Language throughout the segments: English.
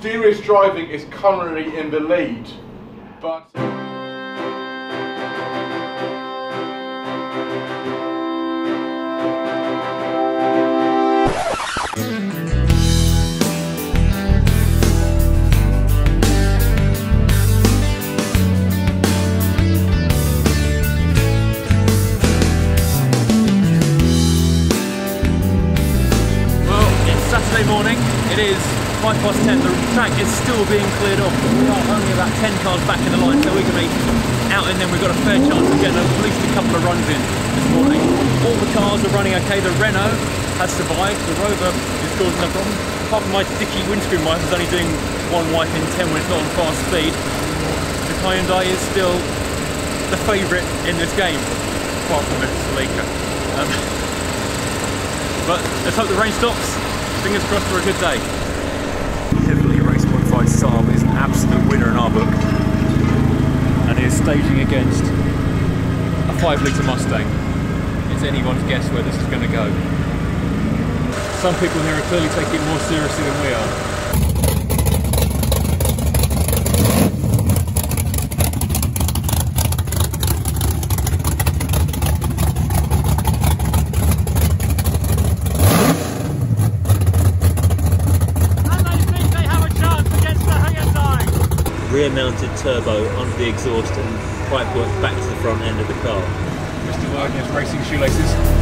Furious Driving is currently in the lead, but. Well, it's Saturday morning. It is five past ten. The track is still being cleared off. We are only about ten cars back in the line, so we can be out, and then we've got a fair chance of getting at least a couple of runs in this morning. All the cars are running okay. The Renault has survived. The Rover is causing no problem. Apart from my dicky windscreen wiper is only doing one wipe in ten when it's not on fast speed. The Hyundai is still the favourite in this game, apart from. Um, but let's hope the rain stops. Fingers crossed for a good day. Heavily Saab is an absolute winner in our book. And is staging against a 5 litre Mustang. It's anyone's guess where this is going to go. Some people here are clearly taking it more seriously than we are. And they think they have a chance against the Hyundai. rear mounted turbo under the exhaust and pipe work back to the front end of the car. Mr. Wagner's racing shoelaces.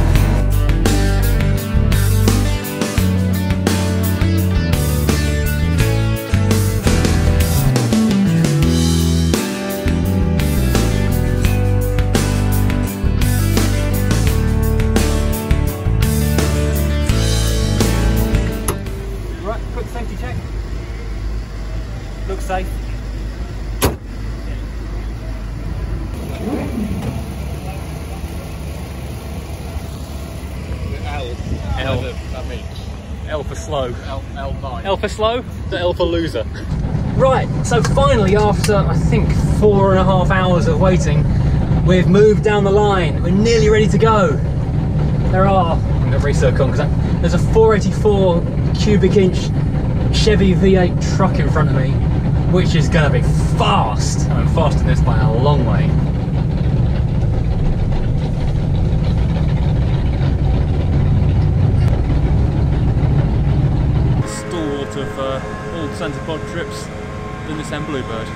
L. That means. L for slow. L, L9. L for slow, the L for loser. Right, so finally, after I think four and a half hours of waiting, we've moved down the line. We're nearly ready to go. There are, I'm going to recircle because there's a 484 cubic inch Chevy V8 truck in front of me, which is going to be fast. I'm faster than this by a long way. The stalwart all Santa Pod trips, in this Nissan Bluebird.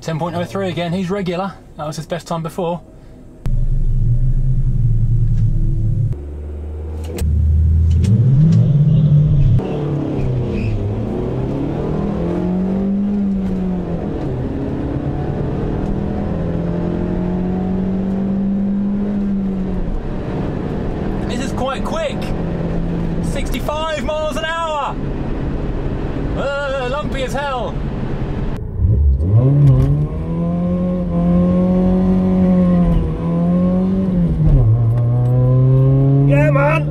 Ten point oh three again. He's regular. That was his best time before. Quite quick. 65 miles an hour. Uh, lumpy as hell. Yeah, man!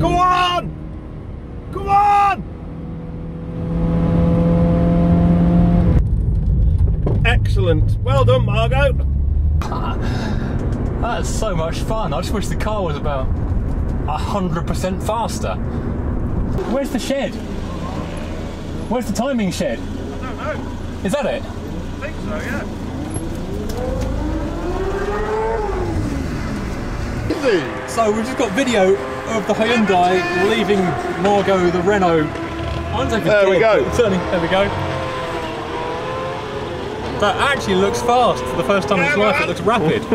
Go on! Go on! Excellent. Well done, Margot. That's so much fun. I just wish the car was about hundred percent faster. Where's the shed? Where's the timing shed? I don't know. Is that it? I think so, yeah. So we've just got video of the Hyundai leaving Margot the Renault. There we go. Turning. There we go. That actually looks fast for the first time in its life. It looks rapid.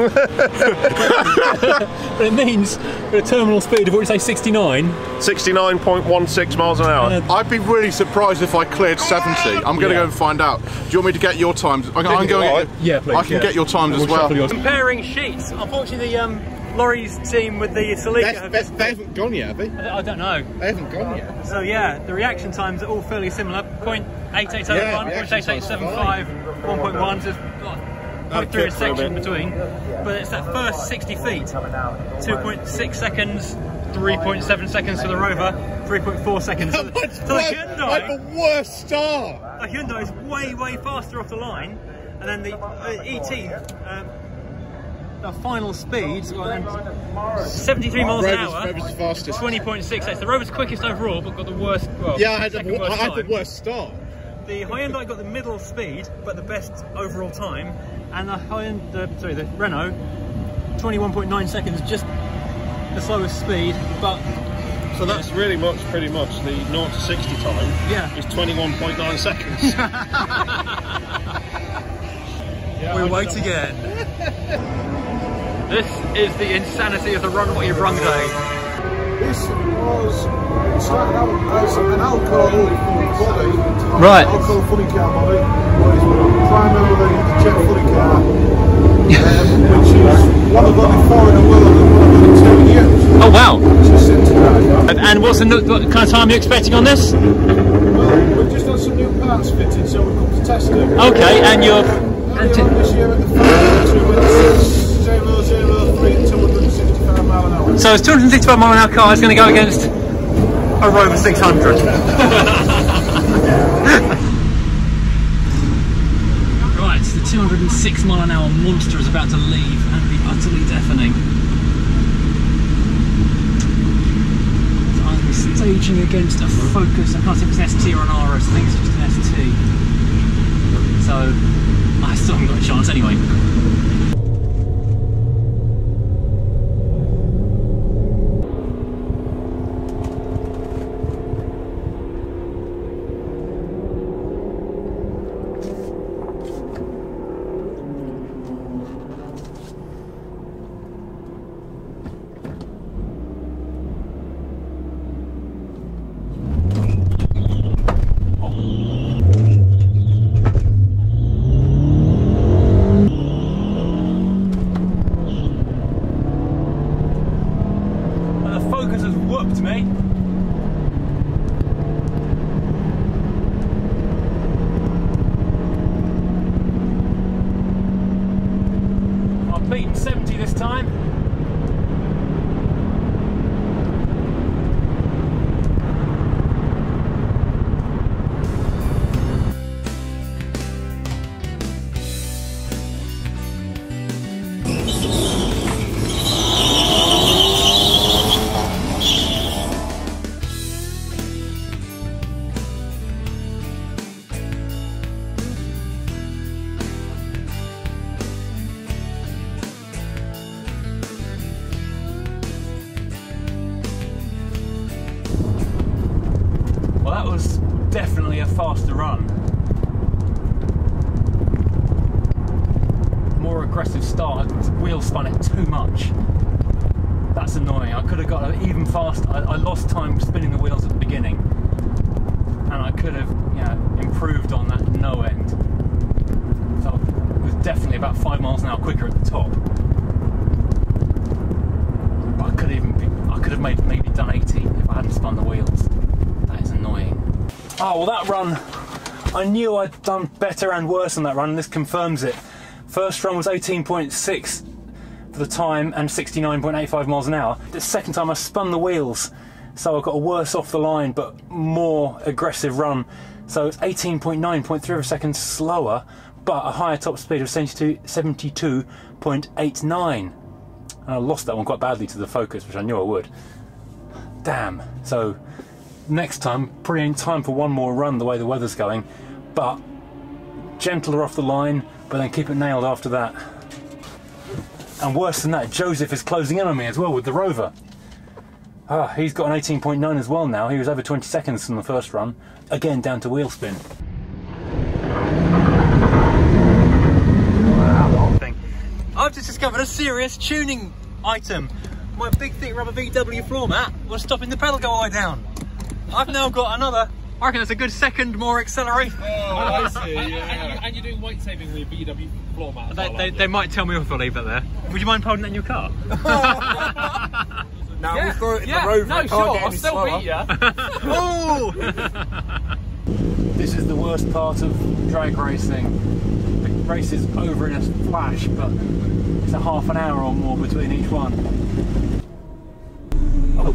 but it means at a terminal speed of what would you say 69. 69.16 miles an hour. I'd be really surprised if I cleared 70. I'm going to Yeah. go and find out. Do you want me to get your times? I, I'm going. Yeah, please. I can yeah. get your times as We'll well. shuffle yours. Comparing sheets. Unfortunately, the um, Laurie's team with the Celica. have- they haven't gone yet, have they? I don't know. They haven't gone yet. So yeah, the reaction times are all fairly similar. Point eight eight seven Yeah, one, point reaction eight eight times seven are five, one point one. So point three a kid for a section between. But it's that first sixty feet, two point six seconds, 3.7 seconds for the Rover, 3.4 seconds. So, the- so the Hyundai, like the worst start. the Hyundai is way, way faster off the line, and then the uh, ET, um, the final speed, 73 miles an Rover's- hour. Rover's fastest. 20.6. The Rover's quickest overall, but got the worst. Well, Yeah, I had, the, worst I had the worst start. The Hyundai got the middle speed, but the best overall time, and the Hyundai, uh, sorry, the Renault, 21.9 seconds, just the slowest speed, but So that's really much, pretty much, the 0 to 60 time Yeah. is 21.9 seconds. we wait again. this is the insanity of the Run What You Brung day. This was started out as an alcohol body. Right. Alcohol funny car body. But it's primarily a jet funny car. um, which is one of only four in the world and one of only two in use. Oh wow! Which is set to drive. And, and what's the no- what kind of time you're you expecting on this? Well, we've just had some new parts fitted, so we've come to test it. Okay, and you're. Earlier on this year at the factory, we went 003 265 mile an hour. So it's 265 mile an hour car is going to go against a Rover 600. right, the 206 mile an hour monster is about to leave and be utterly deafening. So I'm staging against a Focus. I can't see if it's an ST or an RS. I think it's just an ST. So I still haven't got a chance anyway. Definitely about five miles an hour quicker at the top. But I could even be, I could have made maybe done 80 if I hadn't spun the wheels. That is annoying. Oh well, that run. I knew I'd done better and worse on that run, and this confirms it. First run was 18.6 for the time and 69.85 miles an hour. The second time I spun the wheels, so I got a worse off the line but more aggressive run. So it's 18.9.3 of a second slower, but a higher top speed of 72.89. And I lost that one quite badly to the Focus, which I knew I would. Damn. So next time, probably in time for one more run the way the weather's going, but gentler off the line, but then keep it nailed after that. And worse than that, Joseph is closing in on me as well with the Rover. Ah, he's got an 18.9 as well now. He was over 20 seconds from the first run. Again, down to wheel spin. I've just discovered a serious tuning item. My big thick rubber VW floor mat was stopping the pedal go all the way down. I've now got another. I reckon that's a good second more acceleration. Oh, I see, yeah. and, you, and you're doing weight saving with your VW floor mat. They, well, they, they might tell me if I leave it there. Would you mind holding that in your car? Now Yeah, we've got it in yeah, the rover. no, sure, I'll still slower. beat you. oh! this is the worst part of drag racing. Race is over in a flash, but it's a half an hour or more between each one. Oh,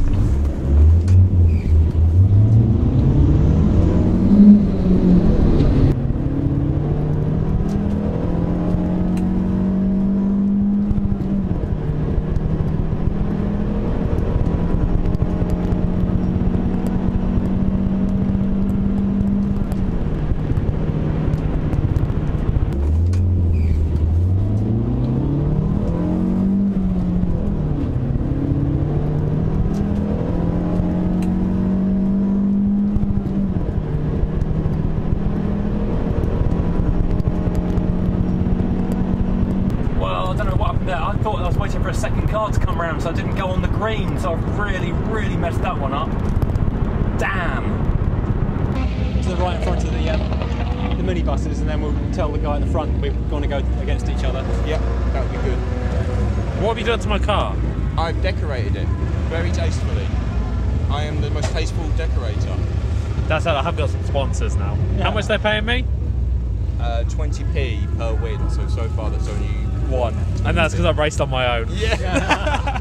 time round, so I didn't go on the green, so I've really, really messed that one up. Damn. To the right in front of the um, the minibuses, and then we'll tell the guy at the front we're going to go against each other. Yep, that would be good. What have you done to my car? I've decorated it very tastefully. I am the most tasteful decorator. That's how I have got some sponsors now. How much they're paying me? Uh, 20p per win, so so far that's only one. And that's because I've raced on my own. Yeah.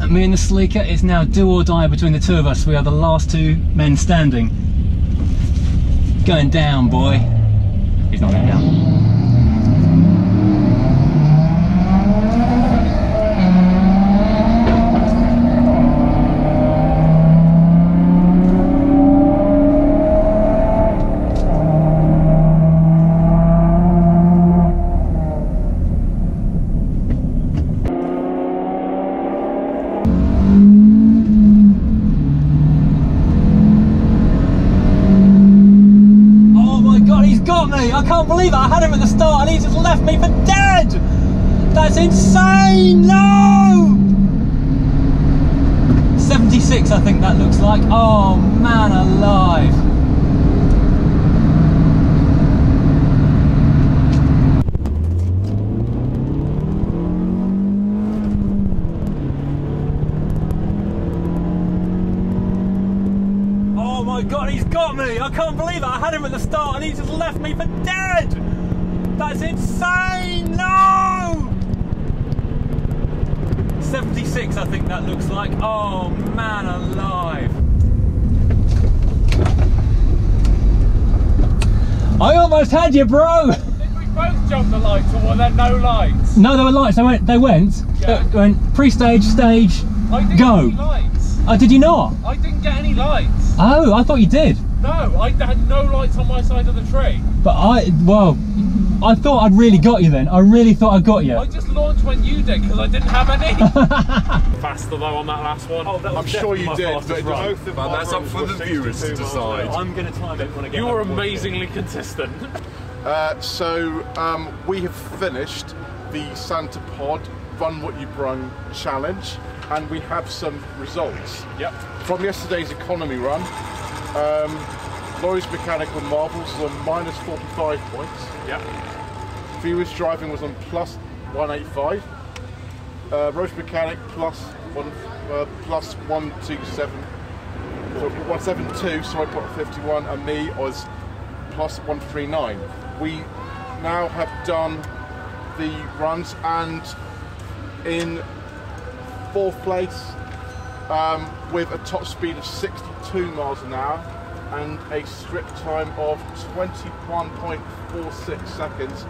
And me and the Celica, it's now do or die between the two of us. We are the last two men standing. Going down, boy. He's not going down. Oh my god, he's got me! I can't believe it! I had him at the start and he just left me for dead! That's insane! No! 76, I think that looks like. Oh man alive! Oh my god, he's got me! I can't believe it! I had him at the start and he just left me for dead! That's insane! No! 76, I think that looks like. Oh man alive! I almost had you, bro! Did we both jump the lights or were there no lights? No, there were lights. They went. They went. Yeah. uh, went pre-stage, stage. Go. Get any lights. Oh, did you not? I didn't get any lights. Oh, I thought you did. No, I had no lights on my side of the tree. But I, well, I thought I'd really got you then. I really thought I got you. I just launched when you did because I didn't have any. Faster though on that last one. I'm sure you did, but it both of Well, that's up for the viewers to 62 miles an decide. I'm going to time it when I get you back were to amazingly consistent. Uh, so um, we have finished the Santa Pod Run What You Brung challenge, and we have some results. Yep. From yesterday's economy run, um, Laurie's Mechanical Marvels was on minus 45 points. Yep. Furious Driving was on plus 185. Uh, Rubbish Mechanic plus one, uh, plus 127. So 172, so I put 51, and me was plus 139. We now have done the runs, and in fourth place um, with a top speed of 62 miles an hour and a strip time of 21.46 seconds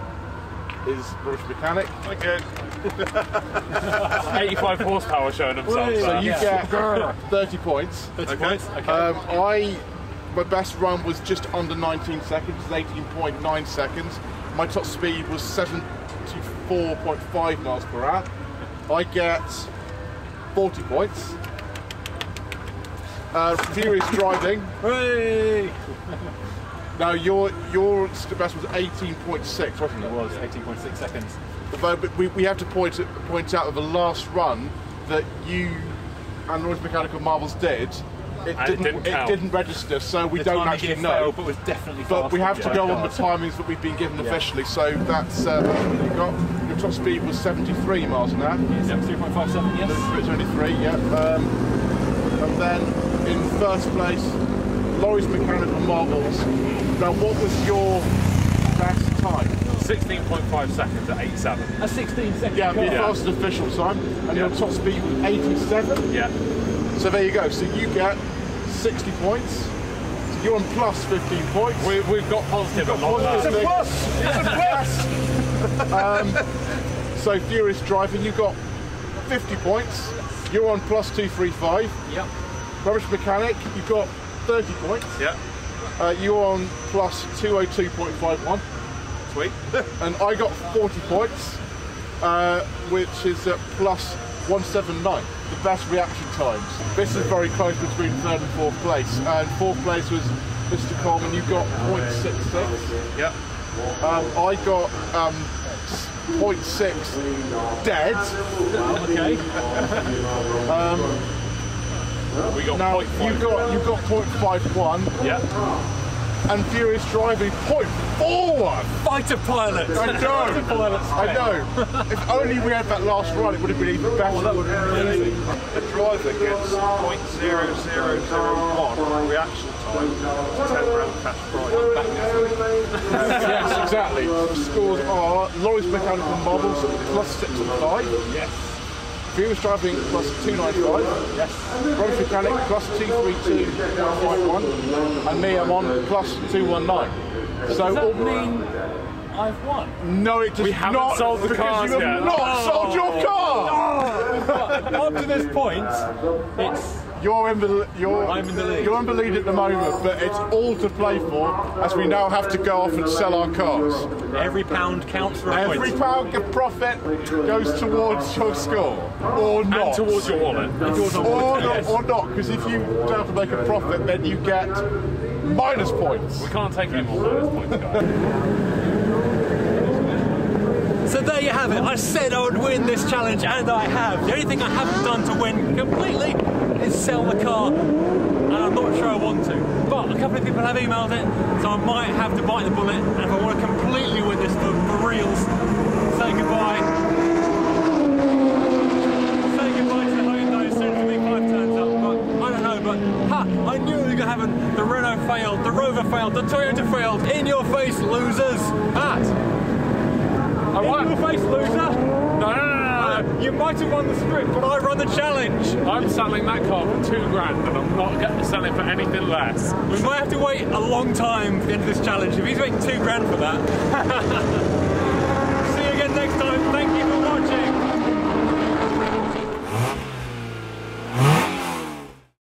is Rubbish Mechanic. Okay. 85 horsepower showing themselves. So there. you get 30 points. 30 points. Okay. Um, I my best run was just under 19 seconds, 18.9 seconds. My top speed was 74.5 miles per hour. I get 40 points. Uh, furious driving. Hooray! Now your your best was 18.6, wasn't it? It was 18.6 seconds. But but we, we have to point point out that the last run that you and Laurie's Mechanical Marvels did, it didn't didn't it didn't register, so we The don't actually know. fail, but was definitely But we have to go on the timings that we've been given officially. So that's uh, what you got. Your top speed was 73 miles an hour. Yeah, 3.57, yes. It's only three, yeah. Um, and then in first place, Laurie's Mechanical Marvels. Now, what was your best time? 16.5 seconds at 8.7. A 16 second Yeah, car. the fastest official time, and your top speed was 87. Yeah. So there you go. So you get 60 points. You're on plus 15 points. We, we've got positive and not It's a plus. It's a plus. Um, so furious driving, you got 50 points. You're on plus 235. Yep. Rubbish mechanic, you've got 30 points. Yeah. Uh, you're on plus 202.51. Sweet. and I got 40 points, uh, which is at plus 179, the best reaction times. This is very close between third and fourth place, and fourth place was Mr. Coleman, you got 0.66. Yep. Um, I got um, 0.6 dead. Okay. We got Now you five. got you got 0.51 Yeah. and Furious Driving 0.41. Fighter pilot. I know. I know. if only we had that last run, it would have been even better. that would have been amazing. The driver gets 0.0001 reaction time, 10 grand cash prize. yes, exactly. Scores are Laurie's Mechanical Marvels plus 6 and 5. Yes. Furious Driving plus 295. Yes. Rubbish Mechanic plus 232.51. And me, I'm on plus 219. So, Does that all- mean I've won? no, it does We haven't not. sold the because cars you have yet. not sold your oh. car. Up to this point, it's You're in the you're, I'm in the lead. You're in the lead at the moment, but it's all to play for as we now have to go off and sell our cars. every pound counts for a Every point. pound of profit goes towards your score, or not. And towards your wallet. or not, or not, because if you don't have to make a profit, then you get minus points. We can't take any more bonus points, guys. So there you have it. I said I would win this challenge, and I have. The only thing I haven't done to win completely is sell the car, and I'm not sure I want to. But a couple of people have emailed it, so I might have to bite the bullet. And if I want to completely win this for, for reals, say goodbye. Say goodbye to the Hyundai as soon as the big five turns up. But I don't know. But ha! I knew it was going to happen. The Renault failed. The Rover failed. The Toyota failed. In your face, losers! At I in won. your face, loser! No, no, no, no, no. You might have won the script, but I run the challenge. I'm selling that car for two grand and I'm not getting selling for anything less. We might have to wait a long time for the end of this challenge. If he's waiting two grand for that.